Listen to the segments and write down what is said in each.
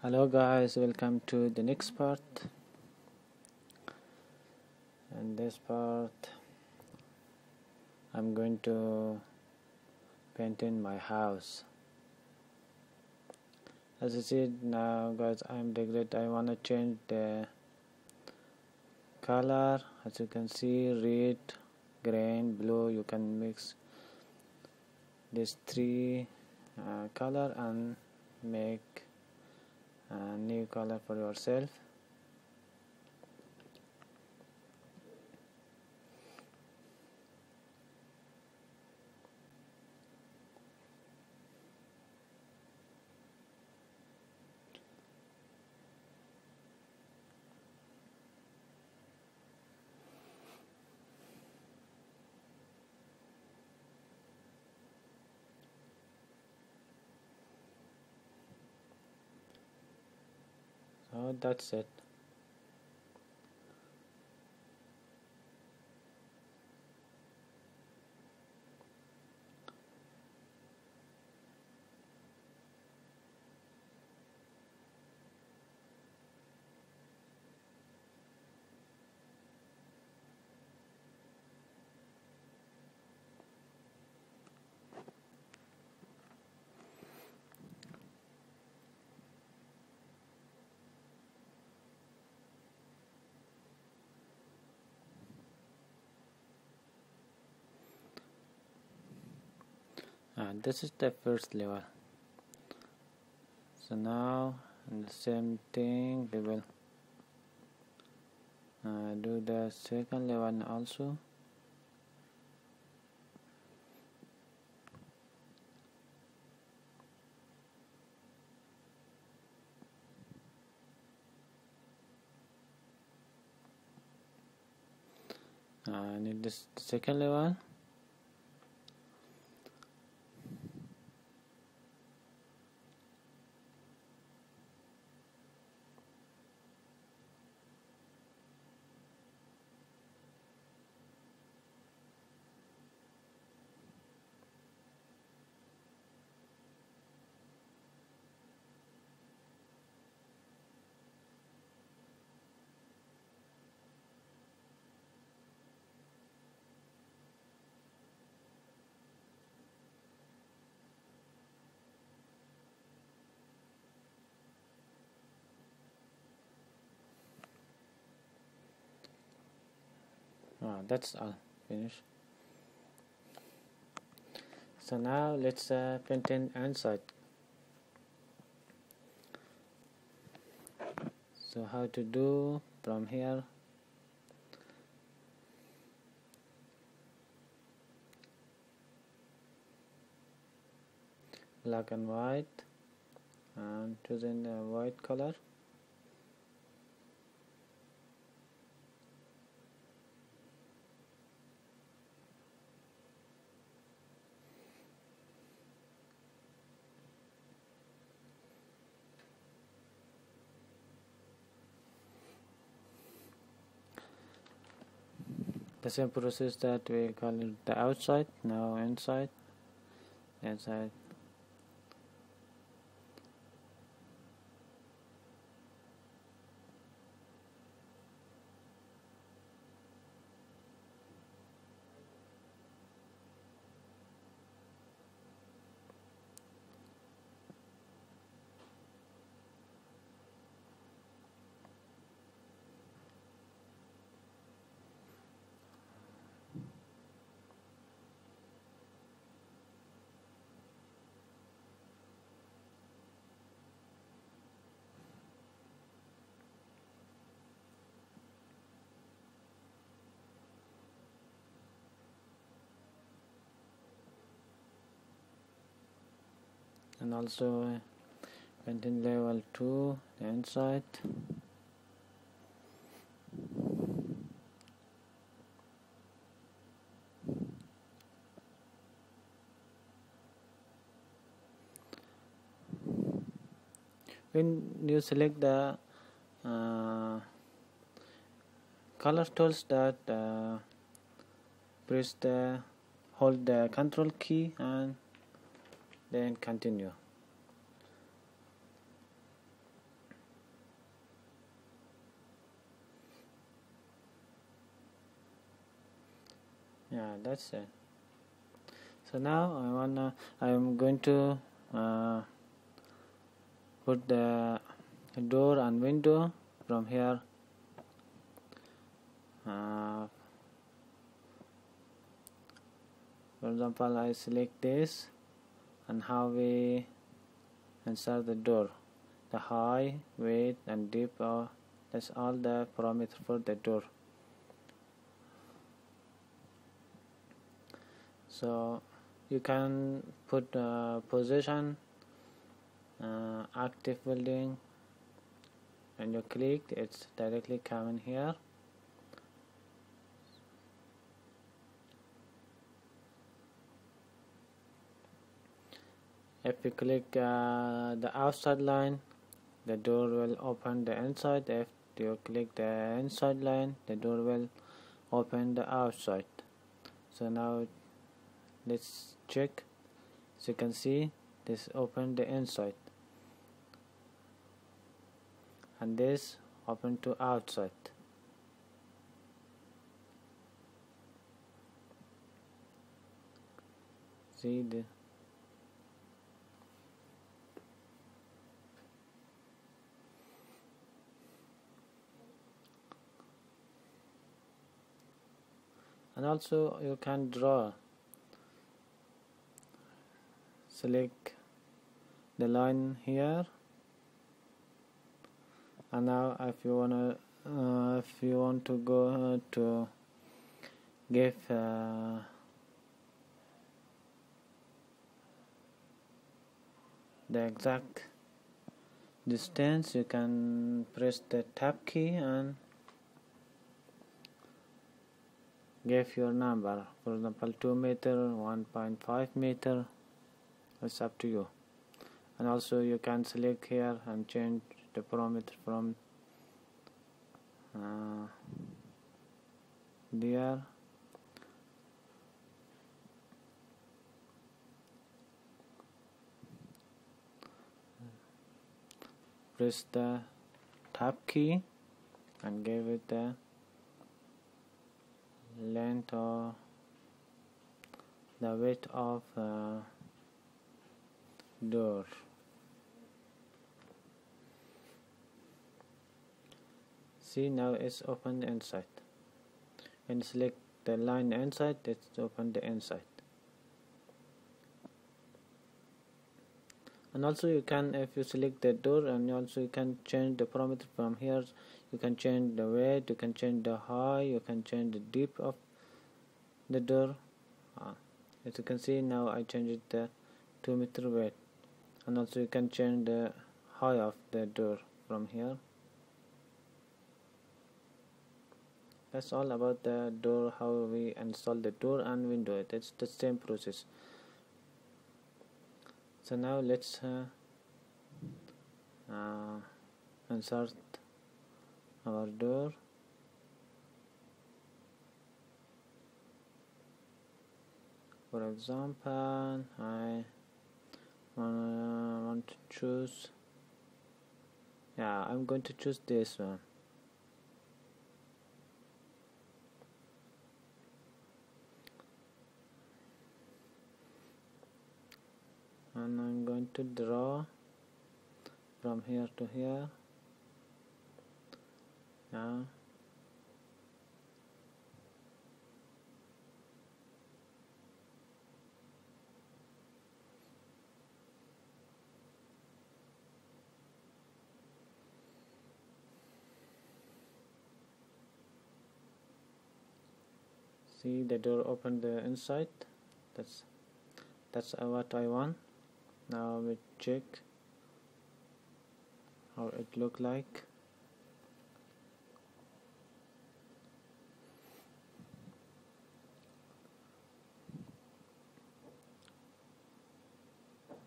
hello guys. Welcome to the next part. And this part I'm going to paint in my house. As you see now guys I'm decorate I want to change the color. As you can see red green blue. You can mix these three uh, color and make a new color for yourself so that's it and this is the first level. So now the same thing we will uh, do the second level also. Uh, need this second level oh, that's all finished so now let's uh, paint in inside so how to do from here? Black and white and choosing the white color the same process that we call it the outside now inside. Inside and also painting level 2 the inside. When you select the uh, color tools that uh, press the hold the control key and then continue. Yeah that's it. So now I wanna I'm going to uh, put the door and window from here. Uh, for example I select this and how we insert the door. The high weight and deep uh, that's all the parameters for the door. So you can put uh, position uh, active building. And you click it's directly coming here if you click uh, the outside line the door will open the inside. If you click the inside line the door will open the outside. So now let's check. So you can see this open the inside. And this open to outside. See the and also you can draw. Select the line here. And now if you wanna uh, if you want to go uh, to give uh, the exact distance you can press the tab key and give your number. For example 2 meter 1.5 meter it's up to you. And also you can select here and change the parameter from uh, there. Press the tab key and give it the length or the width of uh, door. See now it's open inside. And select the line inside it's open the inside and also you can if you select the door and also you can change the parameter from here. You can change the weight you can change the high you can change the deep of the door. Uh, as you can see now I changed the 2 meter weight and also you can change the height of the door from here. That's all about the door how we install the door and window. It's the same process so now let's uh, uh, insert our door. For example I want to choose yeah I'm going to choose this one and I'm going to draw from here to here. Yeah. See the door open the inside. That's that's what I want now we check how it look like.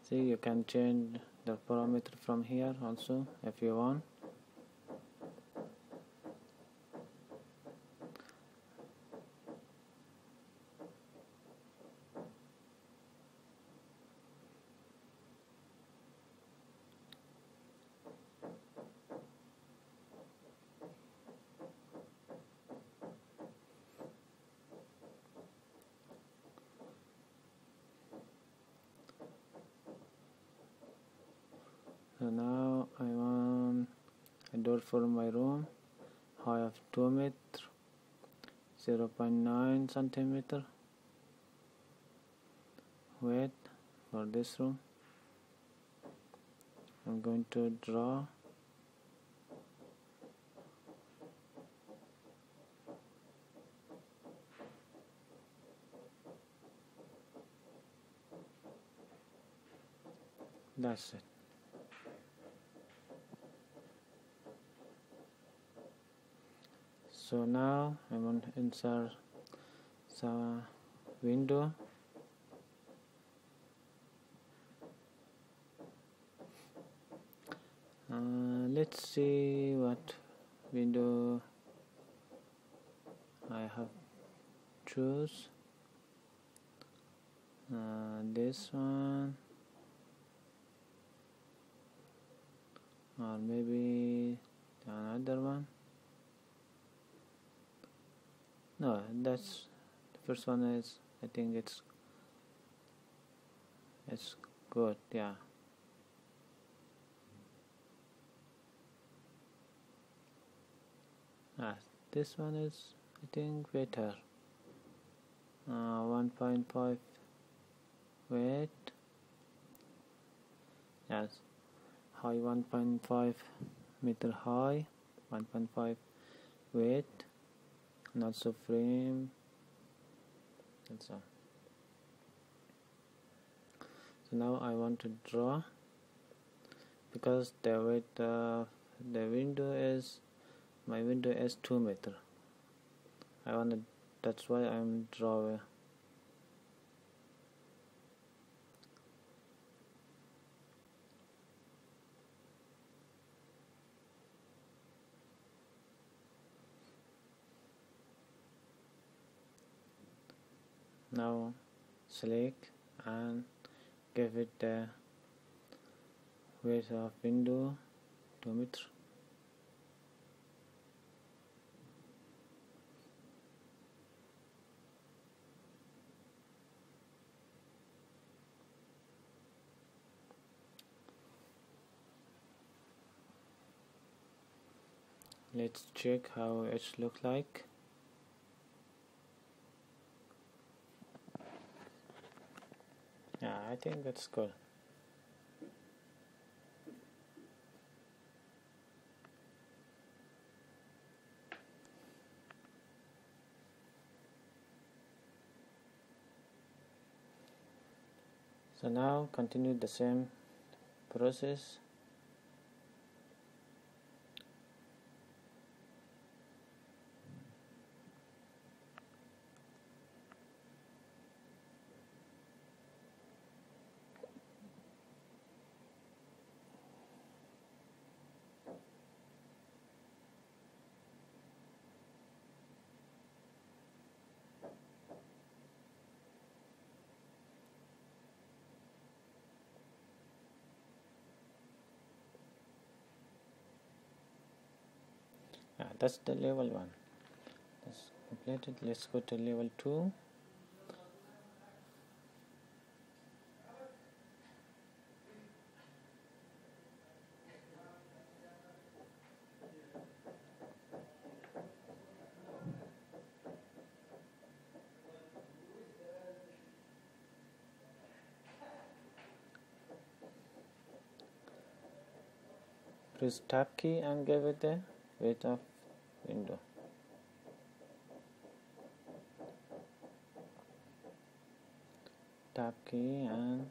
See you can change the parameter from here also if you want so now I want a door for my room. Height of 2 meter 0 0.9 centimeter. Width for this room. I'm going to draw. That's it so now I want to insert the window. Uh, let's see what window I have choose. Uh, this one. Or maybe another one no that's the first one is I think it's it's good yeah. Ah this one is I think better uh, 1.5 weight. Yes. High 1.5 meter high 1.5 weight and also frame. And so so now I want to draw because the weight uh, the window is my window is 2 meter. I want to that's why I'm drawing now select and give it the width of window 2 meter let's check how it looks like yeah I think that's good. So now continue the same process ah, that's the level 1 that's completed. Let's go to level 2 press tab key and give it the weight of window tab key and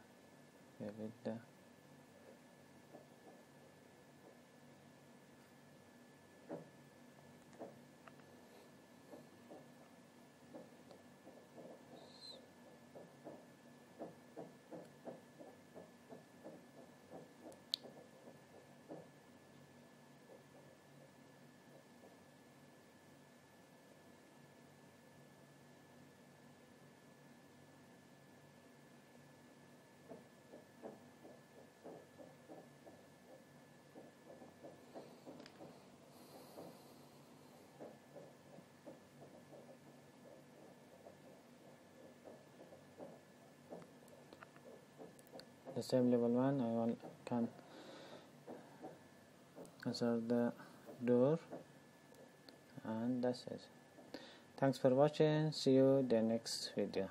the same level 1 I will can insert the door. And that's it. Thanks for watching. See you the next video.